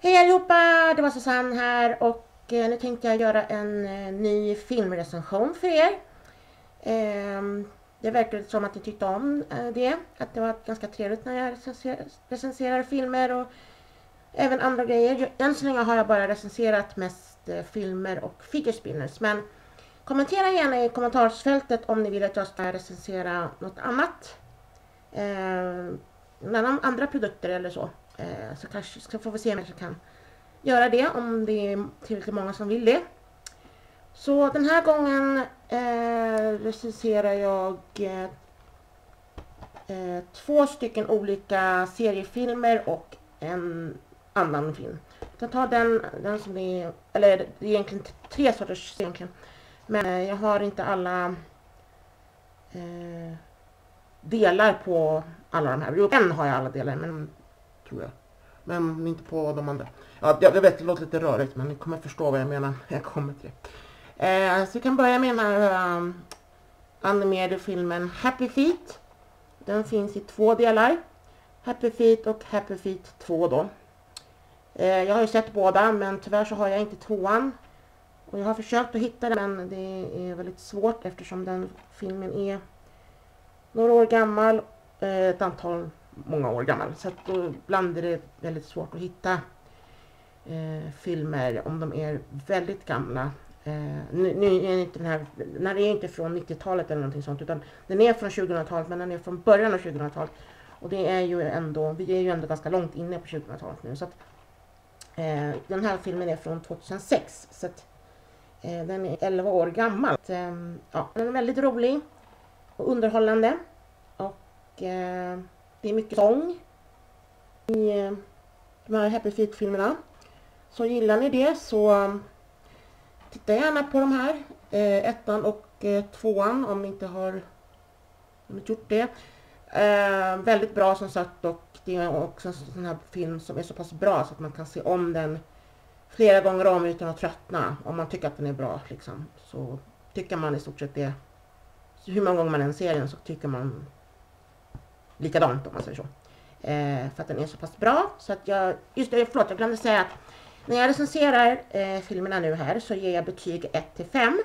Hej allihopa! Det var Susanne här och eh, nu tänkte jag göra en eh, ny filmrecension för er. Ehm, det verkar som att ni tyckte om eh, det, att det var ganska trevligt när jag recenserar, filmer och även andra grejer. Än så länge har jag bara recenserat mest filmer och figure spinners men kommentera gärna i kommentarsfältet om ni vill att jag ska recensera något annat. Eh, andra produkter eller så. Eh, så kanske så får vi se om jag kan göra det om det är tillräckligt många som vill det. Så den här gången eh, recenserar jag eh, eh, två stycken olika seriefilmer och en annan film. Jag tar den, den som är, eller det är egentligen tre sorters egentligen. Men eh, jag har inte alla eh, delar på alla de här. Jo, en har jag alla delar, men tror jag. Men inte på de andra. Ja, jag vet, det låter lite rörigt, men ni kommer förstå vad jag menar när jag kommer till det. Eh, så vi kan börja med den här eh, um, animerade filmen Happy Feet. Den finns i två delar. Happy Feet och Happy Feet 2 då. Eh, jag har ju sett båda, men tyvärr så har jag inte tvåan. Och jag har försökt att hitta den, men det är väldigt svårt eftersom den filmen är några år gammal. Eh, ett antal många år gammal. Så att då ibland är det väldigt svårt att hitta eh, filmer om de är väldigt gamla. Eh, nu, nu, är inte den här, den här är inte från 90-talet eller någonting sånt utan den är från 2000-talet men den är från början av 2000-talet. Och det är ju ändå, vi är ju ändå ganska långt inne på 2000-talet nu. Så att, eh, den här filmen är från 2006 så att, eh, den är 11 år gammal. Så, eh, ja, den är väldigt rolig och underhållande. Och eh, det är mycket sång i eh, de här Happy Feet-filmerna. Så gillar ni det så eh, titta gärna på de här. Eh, ettan och eh, tvåan om ni inte har gjort det. Eh, väldigt bra som sagt och det är också en sån här film som är så pass bra så att man kan se om den flera gånger om utan att tröttna. Om man tycker att den är bra liksom. Så tycker man i stort sett det. Så hur många gånger man än ser den så tycker man likadant om man säger så. Eh, för att den är så pass bra. Så att jag, just det, förlåt jag glömde säga att när jag recenserar eh, filmerna nu här så ger jag betyg 1 till 5.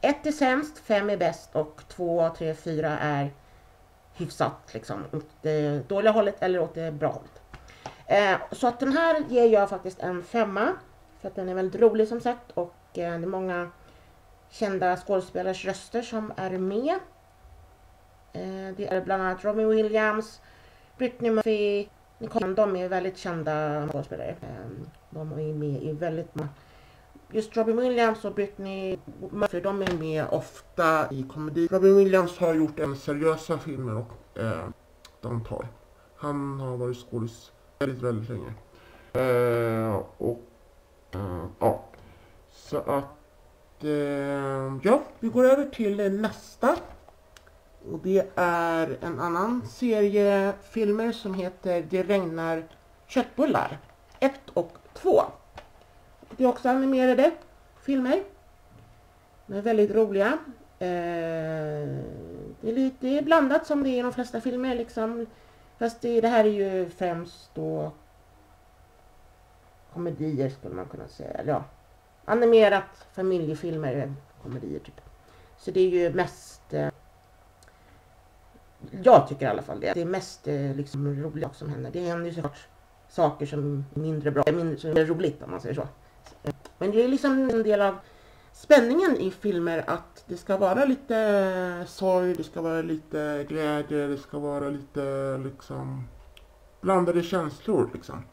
1 är sämst, 5 är bäst och 2, 3, 4 är hyfsat liksom åt det dåliga hållet eller åt det bra hållet. Eh, så att den här ger jag faktiskt en femma för att den är väldigt rolig som sagt och eh, det är många kända skådespelares röster som är med. Eh, det är bland annat Robin Williams, Britney Murphy, Nicole, de är väldigt kända skådespelare. Ehm, de är med i väldigt många Just Robin Williams och Britney Murphy, de är med ofta i komedi. Robin Williams har gjort en seriösa filmer och eh, de tar. Han har varit skådis väldigt, väldigt länge. Eh, och eh, ja, så att eh, ja, vi går över till eh, nästa och det är en annan serie filmer som heter Det regnar köttbullar 1 och 2. Det är också animerade filmer. De är väldigt roliga. Eh, det, är lite blandat som det är i de flesta filmer liksom. Fast det, det här är ju främst då komedier skulle man kunna säga. Ja, animerat familjefilmer, komedier typ. Så det är ju mest eh, jag tycker i alla fall det. Det är mest eh, liksom roliga som händer. Det händer ju såklart saker som är mindre bra, mindre, som är roligt om man säger så. Men det är liksom en del av spänningen i filmer att det ska vara lite sorg, det ska vara lite glädje, det ska vara lite liksom blandade känslor liksom.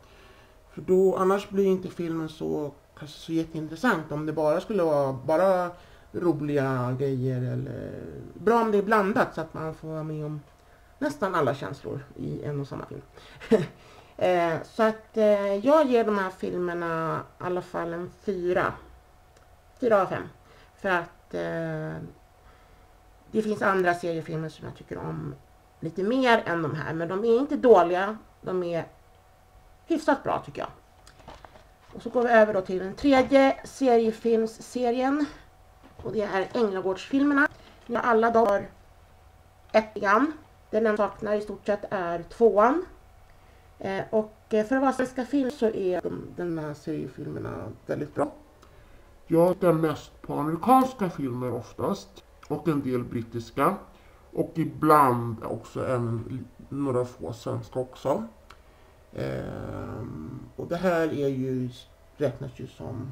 För då, annars blir inte filmen så, kanske så jätteintressant om det bara skulle vara bara roliga grejer eller bra om det är blandat så att man får vara med om nästan alla känslor i en och samma film. eh, så att eh, jag ger de här filmerna i alla fall en fyra. Fyra av fem. För att eh, det finns andra seriefilmer som jag tycker om lite mer än de här. Men de är inte dåliga. De är hyfsat bra tycker jag. Och så går vi över då till den tredje seriefilmsserien och det är Änglagårdsfilmerna. Alla de har ettan. Den enda saknar i stort sett är tvåan. Eh, och eh, för att vara svenska film så är de, den här seriefilmerna väldigt bra. Jag tittar mest på amerikanska filmer oftast och en del brittiska. Och ibland också en, några få svenska också. Ehm, och det här är ju, räknas ju som,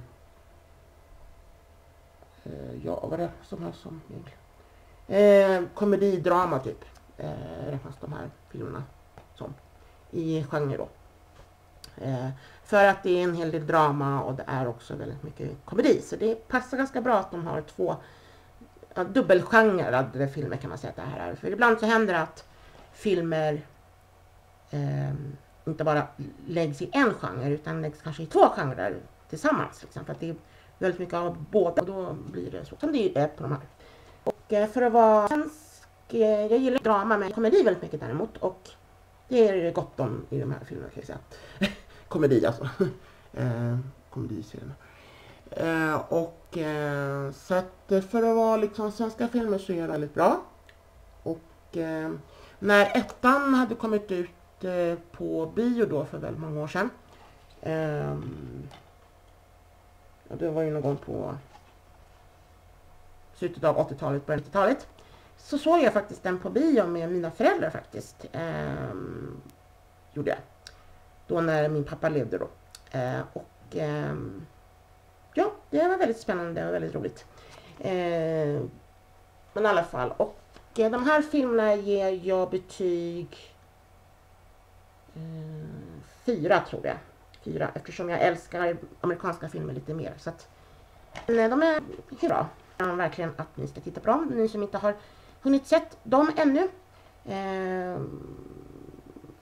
eh, ja vad är det som här som? Eh, komedidrama typ, eh, räknas de här filmerna som i genre då. Eh, för att det är en hel del drama och det är också väldigt mycket komedi. Så det passar ganska bra att de har två ja, dubbelgenrade filmer kan man säga att det här är. För ibland så händer det att filmer eh, inte bara läggs i en genre utan läggs kanske i två genrer tillsammans. Liksom, för att det är väldigt mycket av båda och då blir det så som det är på de här. Och eh, för att vara Eh, jag gillar drama men komedi väldigt mycket däremot och det är det gott om i de här filmerna kan jag säga. komedi alltså. eh, komediserierna. Eh, och eh, så att för att vara liksom svenska filmer så är det väldigt bra. Och eh, när ettan hade kommit ut eh, på bio då för väldigt många år sedan. Eh, och det var ju någon gång på slutet av 80-talet, början av 90-talet. Så såg jag faktiskt den på bio med mina föräldrar faktiskt. Ehm, gjorde jag. Då när min pappa levde då. Eh, och ehm, ja, det var väldigt spännande och väldigt roligt. Eh, men i alla fall. Och eh, de här filmerna ger jag betyg eh, fyra tror jag. Fyra eftersom jag älskar amerikanska filmer lite mer. Så att, nej, eh, de är bra. Jag Verkligen att ni ska titta på dem. Ni som inte har hunnit sett dem ännu. Eh,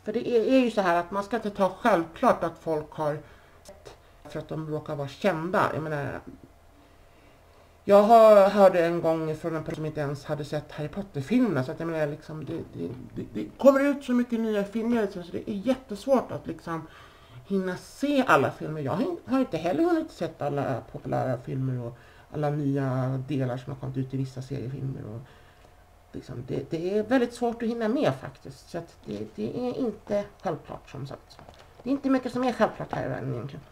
för det är, är, ju så här att man ska inte ta självklart att folk har sett för att de råkar vara kända. Jag menar, jag har, hörde en gång från en person som inte ens hade sett Harry Potter-filmerna så att jag menar liksom det, det, det, det, kommer ut så mycket nya filmer så det är jättesvårt att liksom hinna se alla filmer. Jag har inte heller hunnit sett alla populära filmer och alla nya delar som har kommit ut i vissa seriefilmer. Och liksom det, det är väldigt svårt att hinna med faktiskt. Så att det, det är inte självklart som sagt. Det är inte mycket som är självklart här i världen egentligen.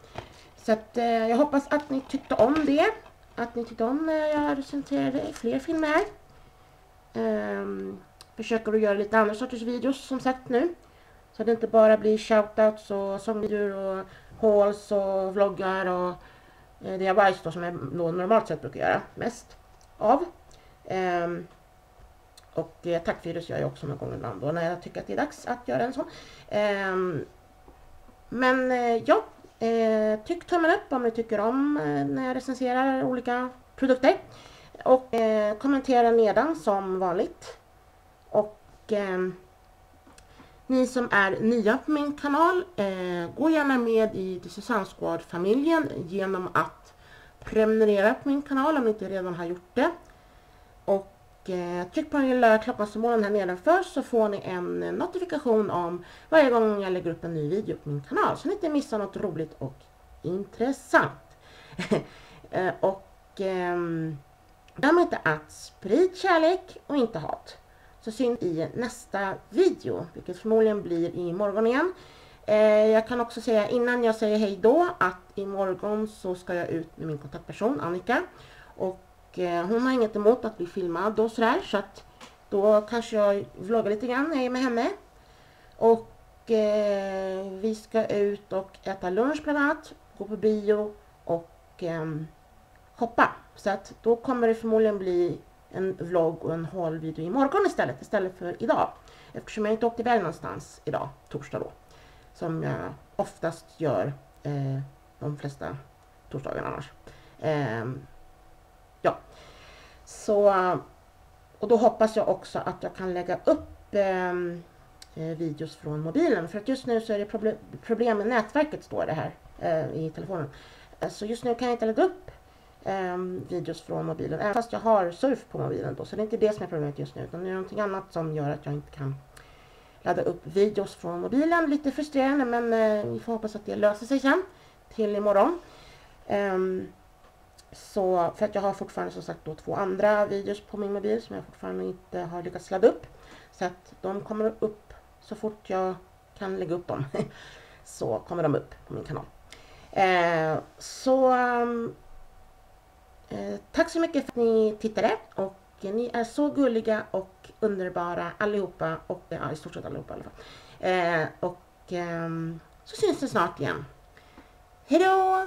Så att, eh, jag hoppas att ni tyckte om det. Att ni tyckte om när jag recenserade fler filmer här. Um, försöker att göra lite andra sorters videos som sagt nu. Så att det inte bara blir shoutouts och sångvideor och hauls och vloggar och eh, DIYs då som jag normalt sett brukar göra mest av. Um, och eh, tackvirus gör jag också någon gång ibland då när jag tycker att det är dags att göra en sån. Eh, men eh, ja, Eh, tyck tummen upp om ni tycker om eh, när jag recenserar olika produkter. Och eh, kommentera nedan som vanligt. Och eh, ni som är nya på min kanal, eh, gå gärna med i The Susanne Squad-familjen genom att prenumerera på min kanal om ni inte redan har gjort det. Och Eh, tryck på den lilla klockonsymbolen här nedanför så får ni en notifikation om varje gång jag lägger upp en ny video på min kanal så ni inte missar något roligt och intressant. Eh, och ehm, glöm inte att sprid kärlek och inte hat. Så syns i nästa video, vilket förmodligen blir imorgon igen. Eh, jag kan också säga innan jag säger hej då att imorgon så ska jag ut med min kontaktperson Annika. Och eh, hon har inget emot att bli filmad och sådär så att då kanske jag vloggar lite grann när jag är med henne. Och eh, vi ska ut och äta lunch bland annat, gå på bio och eh, hoppa. Så att då kommer det förmodligen bli en vlogg och en haul-video imorgon istället, istället för idag. Eftersom jag inte åkte iväg någonstans idag, torsdag då. Som jag oftast gör eh, de flesta torsdagar annars. Ehm, Ja, så och då hoppas jag också att jag kan lägga upp ehm, eh, videos från mobilen. För att just nu så är det problem, problem med nätverket står det här eh, i telefonen. Eh, så just nu kan jag inte lägga upp eh, videos från mobilen. Även fast jag har surf på mobilen då. Så det är inte det som är problemet just nu. Utan det är någonting annat som gör att jag inte kan ladda upp videos från mobilen. Lite frustrerande men eh, vi får hoppas att det löser sig sen. Till imorgon. Um, så för att jag har fortfarande som sagt då två andra videos på min mobil som jag fortfarande inte har lyckats ladda upp. Så att de kommer upp så fort jag kan lägga upp dem så kommer de upp på min kanal. Eh, så eh, tack så mycket för att ni tittade och ni är så gulliga och underbara allihopa och ja, i stort sett allihopa i alla fall. Eh, och ehm, så syns vi snart igen. Hejdå!